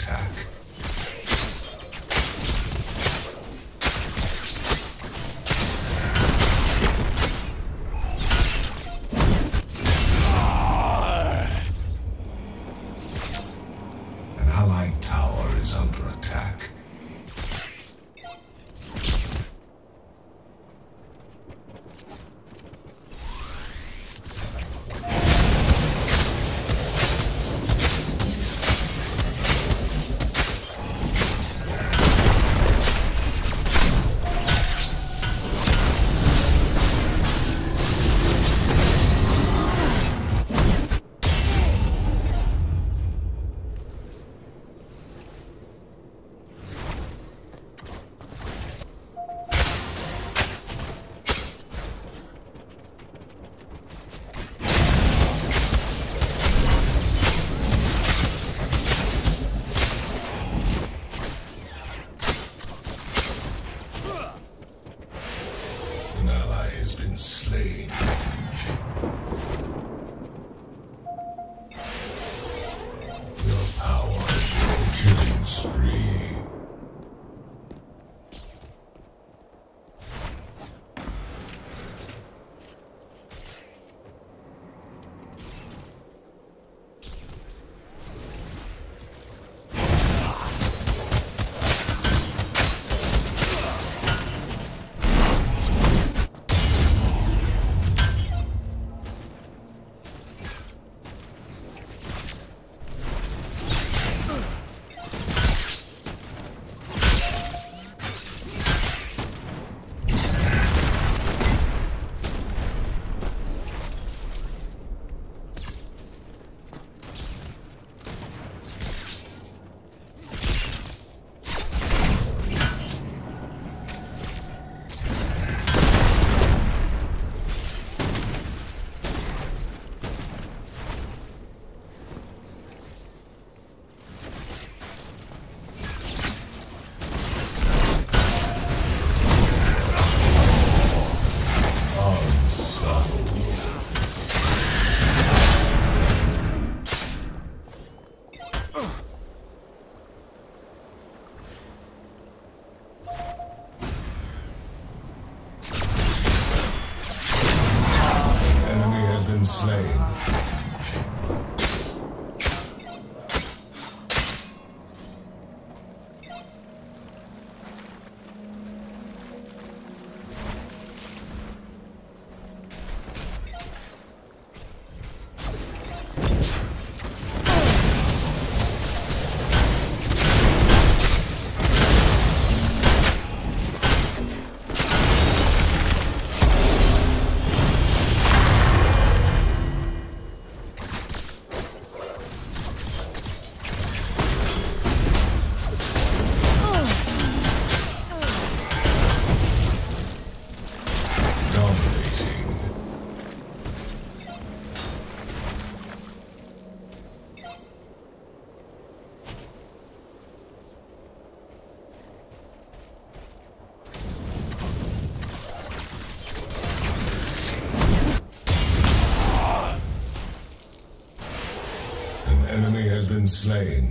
attack. Street. Been slain.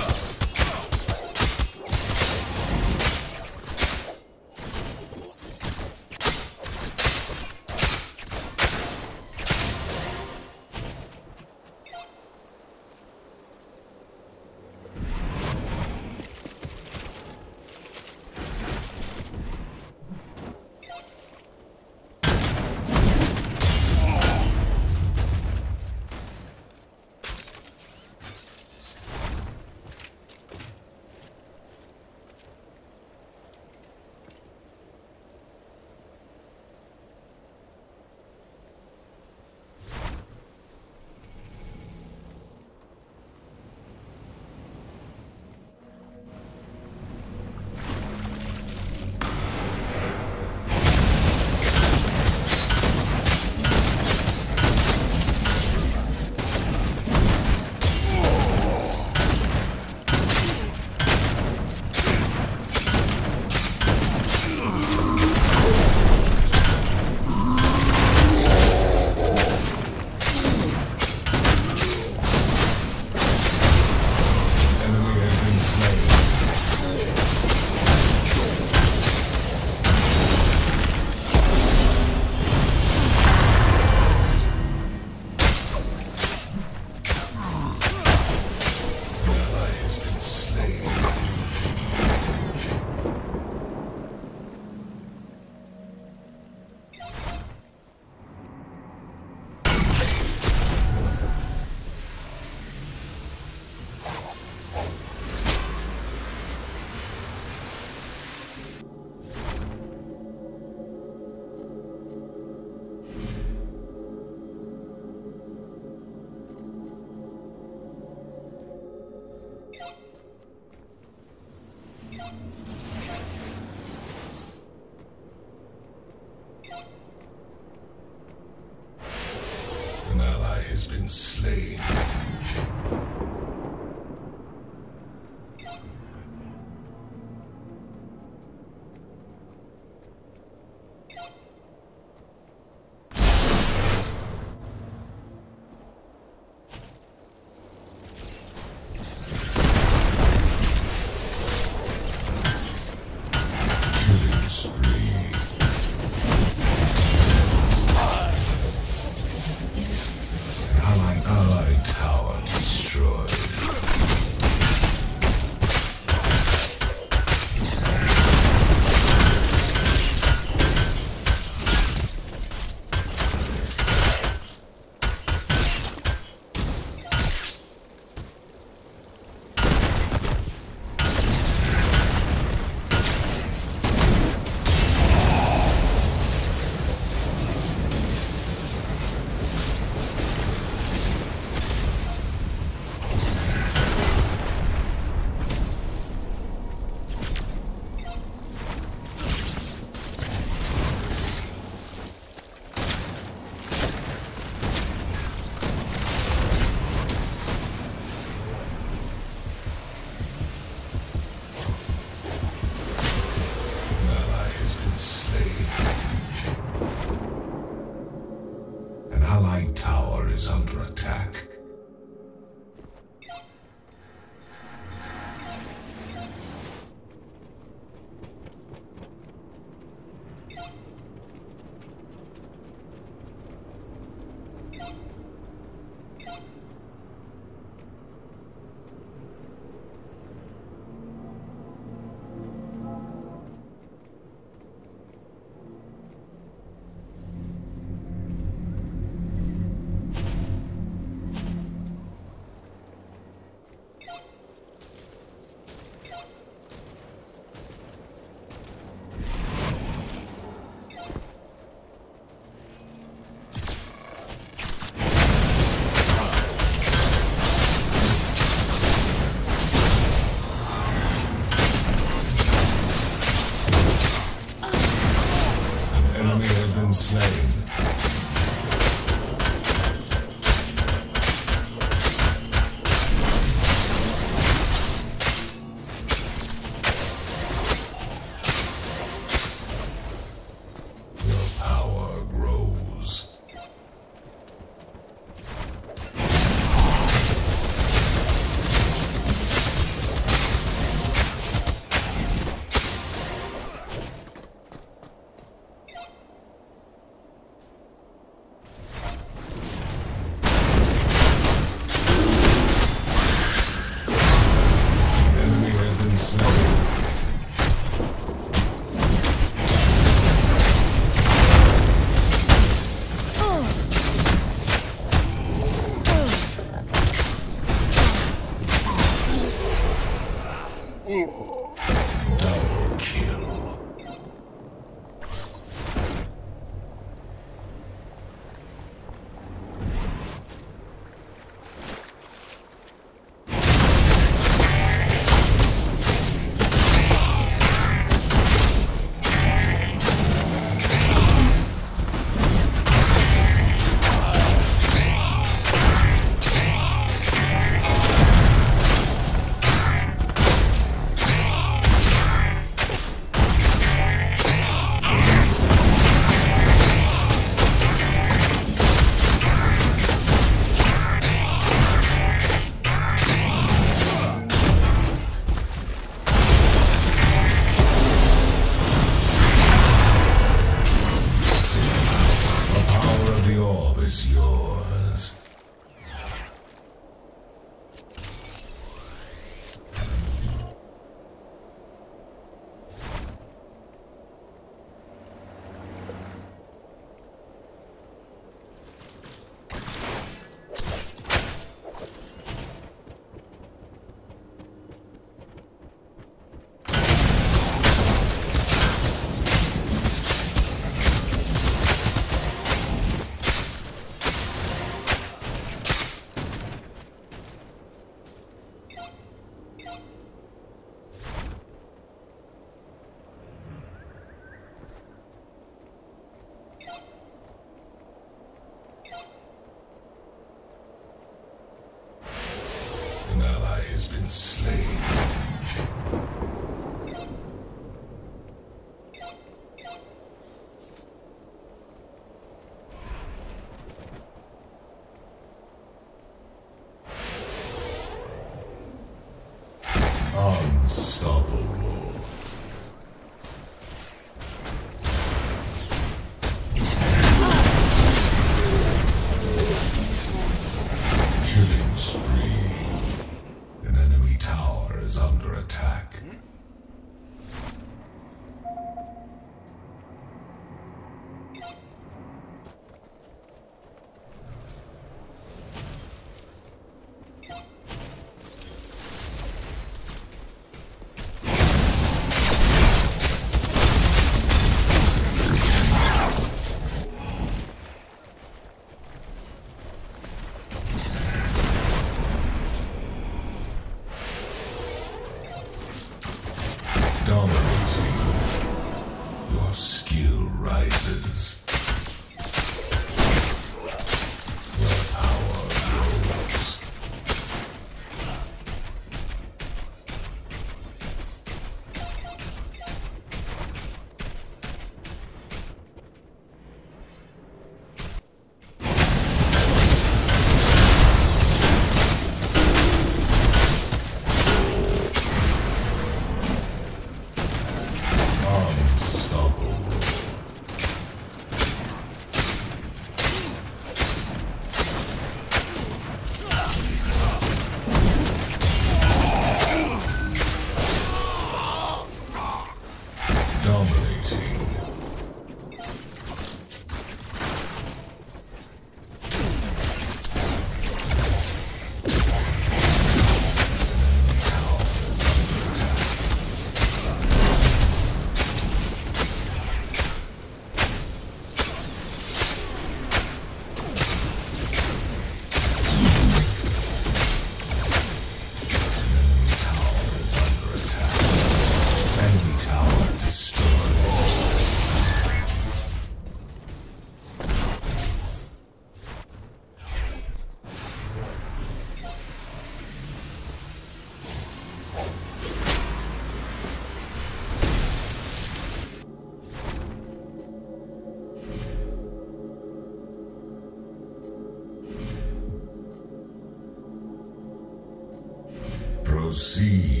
Your